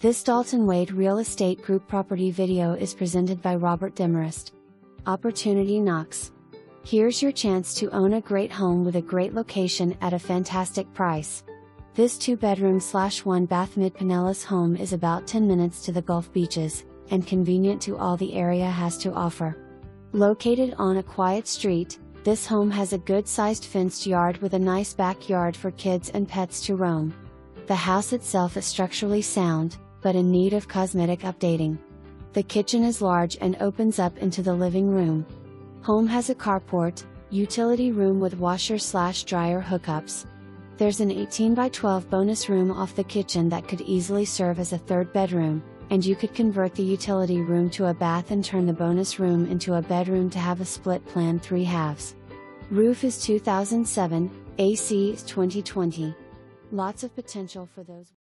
This Dalton Wade Real Estate Group property video is presented by Robert Demarest. Opportunity knocks. Here's your chance to own a great home with a great location at a fantastic price. This 2 bedroom slash 1 bath mid Pinellas home is about 10 minutes to the Gulf beaches, and convenient to all the area has to offer. Located on a quiet street, this home has a good sized fenced yard with a nice backyard for kids and pets to roam. The house itself is structurally sound, but in need of cosmetic updating. The kitchen is large and opens up into the living room. Home has a carport, utility room with washer slash dryer hookups. There's an 18 by 12 bonus room off the kitchen that could easily serve as a third bedroom, and you could convert the utility room to a bath and turn the bonus room into a bedroom to have a split plan 3 halves. Roof is 2007, AC is 2020. Lots of potential for those.